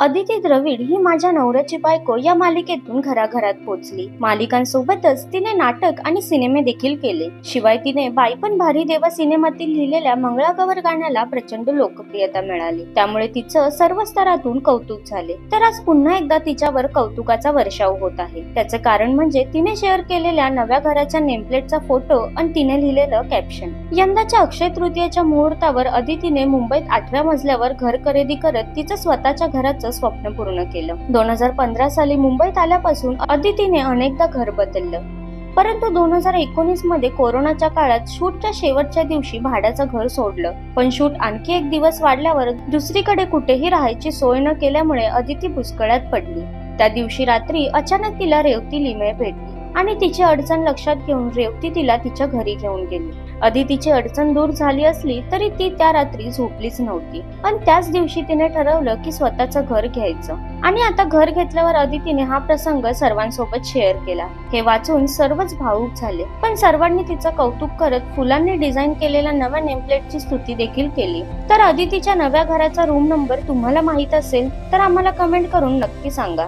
अदिती द्रविड ही माझ्या नवऱ्याची बायको या मालिकेतून घराघरात पोहोचली मालिकांसोबतच तिने नाटक आणि सिनेमे देखील केले. शिवाय तिने बाई पण भारी देवा सिनेमातील लिहिलेल्या मंगळागौर गाण्याला प्रचंड लोकप्रियता मिळाली. त्यामुळे तिचं सर्व स्तरातून कौतुक झाले. तर आज पुन्हा एकदा तिच्यावर कौतुकाचा वर्षाव होत आहे. त्याचं कारण म्हणजे तिने शेअर केलेल्या नव्या घराच्या नेमप्लेटचा फोटो आणि तिने लिहिलेलं कॅप्शन. यंदाच्या अक्षय तृतीयेच्या मुहूर्तावर अदितीने मुंबईत आठव्या मजल्यावर घर खरेदी करत तिचं स्वतःच्या घराचं स्वप्न पूर्ण केलं. दोन हजार पंधरा साली मुंबईत आल्यापासून अदितीने अनेकदा घर बदललं. परंतु दोन हजार एकोणीसमध्ये कोरोनाच्या काळात शूटच्या शेवटच्या दिवशी भाड्याचं घर सोडलं. पण शूट आणखी एक दिवस वाढल्यावर दुसरीकडे कुठेही राहायची सोय न केल्यामुळे अदिती पुष्कळ्यात पडली. त्या दिवशी रात्री अचानक तिला रेवती लिमये भेटली. आणि तिची अडचण लक्षात घेऊन रेवती तिला तिच्या घरी घेऊन गेली. आधी तिची अडचण दूर झाली असली तरी ती त्या रात्री झोपलीच नव्हती. पण त्याच दिवशी तिने ठरवलं की स्वतःचं घर घ्यायचं. आणि आता घर घेतल्यावर अदितीने हा प्रसंग सर्वांसोबत शेअर केला. हे वाचून सर्वच भावूक झाले. पण सर्वांनी तिचं कौतुक करत फुलांनी डिझाईन केलेल्या नव्या नेमप्लेटची स्तुती देखील केली. तर अदितीच्या नव्या घराचा रूम नंबर तुम्हाला माहीत असेल तर आम्हाला कमेंट करून नक्की सांगा.